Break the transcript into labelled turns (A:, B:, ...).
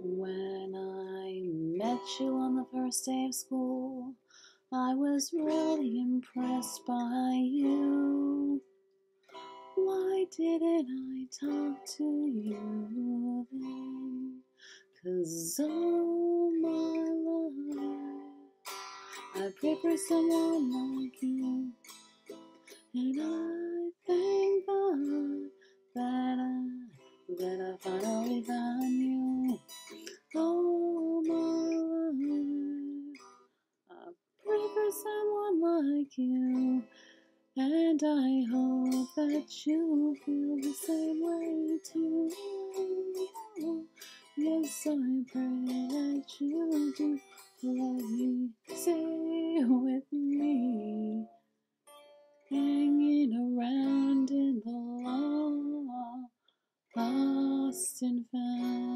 A: When I met you on the first day of school, I was really impressed by you. Why didn't I talk to you then? Cause all my life I prayed for someone like you. And I thank God that I, that I finally found you. For someone like you. And I hope that you feel the same way too. Yes, I pray that you do. Let me stay with me. Hanging around in the lost and found.